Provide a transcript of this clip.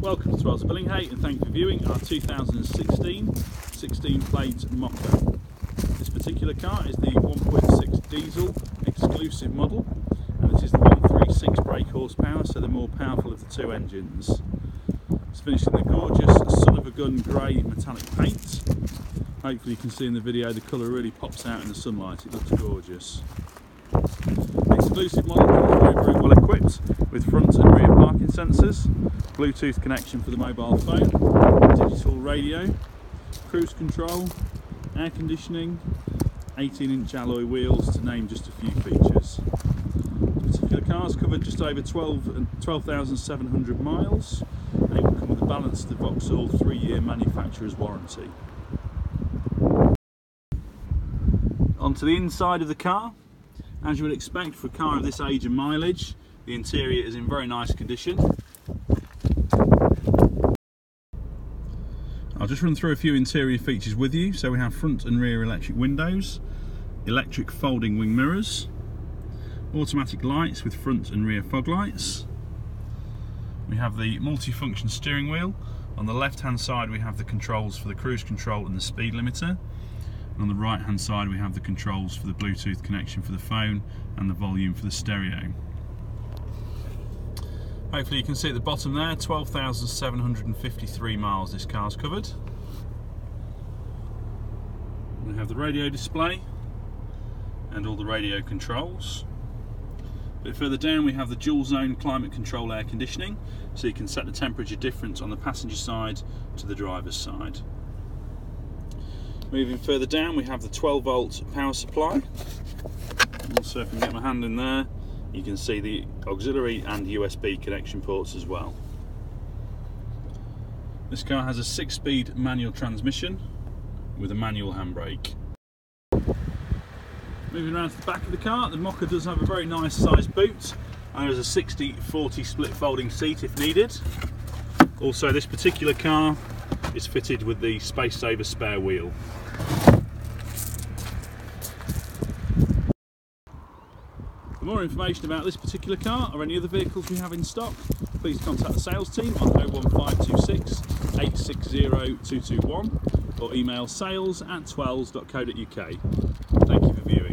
Welcome to Twells Billinghay's and thank you for viewing our 2016 16 plate Mokka. This particular car is the 1.6 diesel exclusive model and it is the 136 brake horsepower so the more powerful of the two engines. It's finished in the gorgeous son of a gun grey metallic paint. Hopefully you can see in the video the colour really pops out in the sunlight, it looks gorgeous. Exclusive model comes very, very well equipped with front and rear parking sensors, Bluetooth connection for the mobile phone, digital radio, cruise control, air conditioning, 18 inch alloy wheels to name just a few features. This particular car's covered just over 12,700 12, uh, miles and it will come with a balance of the Vauxhall 3 year manufacturer's warranty. Onto the inside of the car, as you would expect for a car of this age and mileage, the interior is in very nice condition. I'll just run through a few interior features with you. So we have front and rear electric windows, electric folding wing mirrors, automatic lights with front and rear fog lights. We have the multi-function steering wheel. On the left hand side we have the controls for the cruise control and the speed limiter. And on the right hand side we have the controls for the Bluetooth connection for the phone and the volume for the stereo. Hopefully you can see at the bottom there, 12,753 miles this car's covered. We have the radio display and all the radio controls. A bit further down we have the dual zone climate control air conditioning, so you can set the temperature difference on the passenger side to the driver's side. Moving further down we have the 12 volt power supply. Also if I can get my hand in there, you can see the auxiliary and USB connection ports as well. This car has a six speed manual transmission with a manual handbrake. Moving around to the back of the car, the Mokka does have a very nice sized boot and there's a 60-40 split folding seat if needed. Also this particular car is fitted with the Space Saver spare wheel. For more information about this particular car or any other vehicles we have in stock, please contact the sales team on 01526 860 221 or email sales at twells.co.uk. Thank you for viewing.